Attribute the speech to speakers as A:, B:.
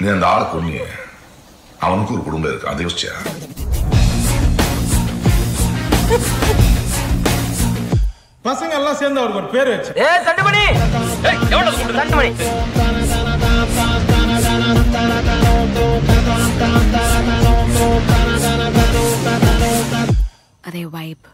A: நீ அந்த ஆளை கொன்னியே அவனுக்கு ஒரு குடும்பம் இருக்கு. அதை யோசிச்சியா?
B: பசங்க எல்லாம் சேர்ந்து அவருக்கு ஒரு பேர் வச்சு.
C: ஏ தண்டுமணி! தண்டுமணி!
D: அதே வைப்